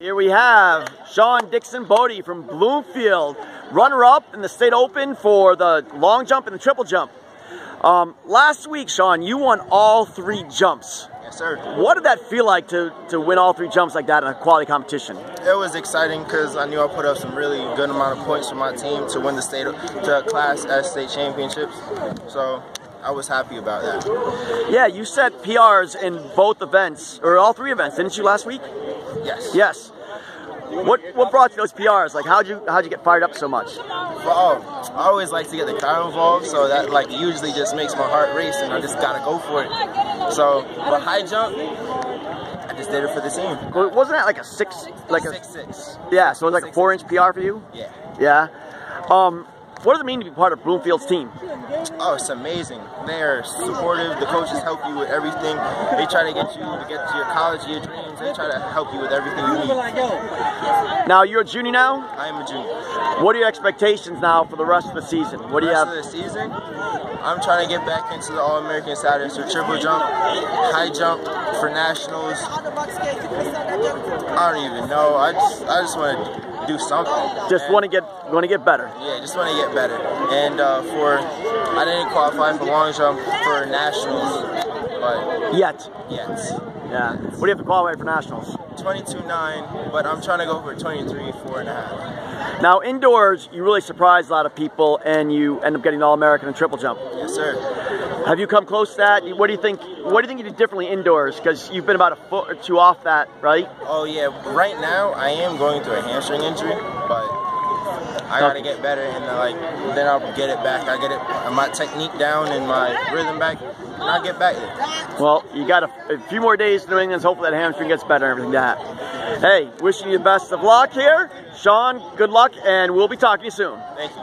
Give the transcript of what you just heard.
Here we have Sean Dixon Bodie from Bloomfield, runner-up in the state open for the long jump and the triple jump. Um, last week, Sean, you won all three jumps. Yes, sir. What did that feel like to, to win all three jumps like that in a quality competition? It was exciting because I knew I put up some really good amount of points for my team to win the state to class S state championships. So I was happy about that. Yeah, you set PRs in both events, or all three events, didn't you last week? Yes. Yes. What what brought you those PRs? Like how'd you how'd you get fired up so much? oh, I always like to get the crowd involved, so that like usually just makes my heart race, and I just gotta go for it. So, but high jump, I just did it for the team. Well, wasn't that like a six, like six a six? Yeah, so it was like a four inch PR for you. Yeah. Yeah. Um, what does it mean to be part of Bloomfield's team? Oh, it's amazing. They are supportive. The coaches help you with everything. They try to get you to get to your college, your dreams. They try to help you with everything you need. Now you're a junior now. I am a junior. What are your expectations now for the rest of the season? What do you rest have? of the season, I'm trying to get back into the All-American status for triple jump, high jump for nationals. I don't even know. I just I just want to do something. Just want to get want to get better. Yeah, just want to get better. And uh, for I didn't qualify for long jump for nationals, but Yet. yet. Yeah. What do you have to qualify for nationals? 22.9, but I'm trying to go for 23, four and a half. Now indoors, you really surprised a lot of people, and you end up getting All American and triple jump. Yes, sir. Have you come close to that? What do you think? What do you think you did differently indoors? Because you've been about a foot or two off that, right? Oh yeah, right now I am going through a hamstring injury, but I gotta get better and uh, like then I'll get it back. I get it my technique down and my rhythm back, and I'll get back there. Well, you got a, a few more days in New England. Hopefully that hamstring gets better and everything that. Hey, wishing you the best of luck here. Sean, good luck, and we'll be talking to you soon. Thank you.